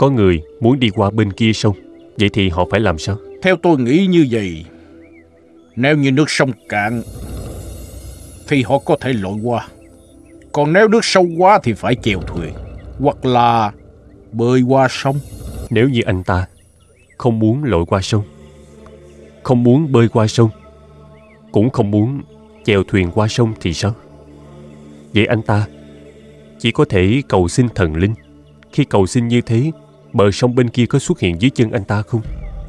Có người muốn đi qua bên kia sông. Vậy thì họ phải làm sao? Theo tôi nghĩ như vậy Nếu như nước sông cạn Thì họ có thể lội qua. Còn nếu nước sâu quá thì phải chèo thuyền Hoặc là bơi qua sông. Nếu như anh ta không muốn lội qua sông Không muốn bơi qua sông Cũng không muốn chèo thuyền qua sông thì sao? Vậy anh ta chỉ có thể cầu xin thần linh. Khi cầu xin như thế Bờ sông bên kia có xuất hiện dưới chân anh ta không?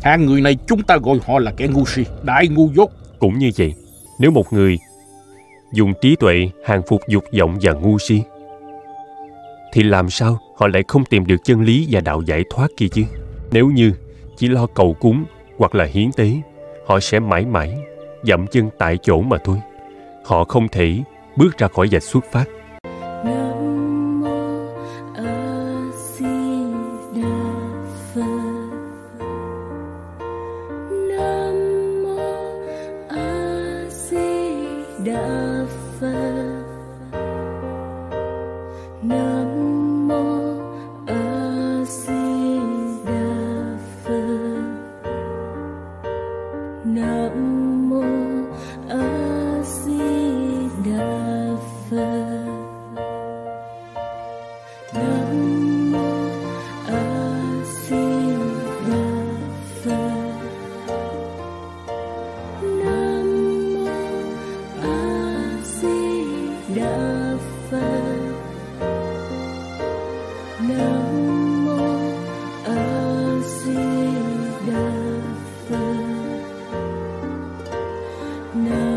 Hai người này chúng ta gọi họ là kẻ ngu si Đại ngu dốt. Cũng như vậy Nếu một người dùng trí tuệ hàng phục dục vọng và ngu si thì làm sao họ lại không tìm được chân lý và đạo giải thoát kia chứ? Nếu như chỉ lo cầu cúng hoặc là hiến tế họ sẽ mãi mãi dậm chân tại chỗ mà thôi. Họ không thể bước ra khỏi vạch xuất phát đã pha Nam mô A Di Đà Phật. Nam mô A No.